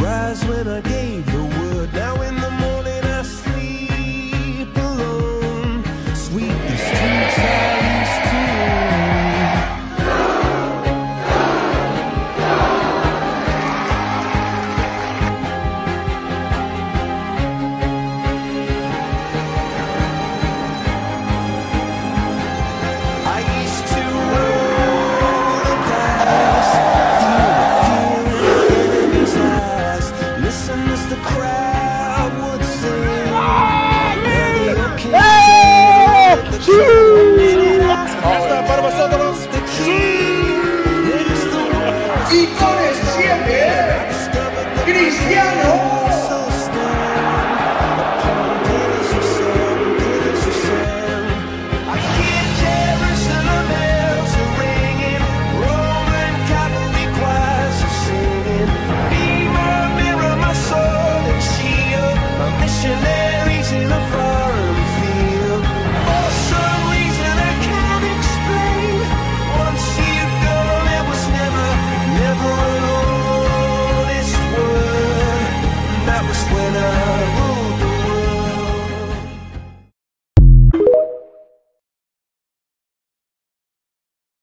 rise when I gave the word. Now in Y con el 7, discovered the Cristiano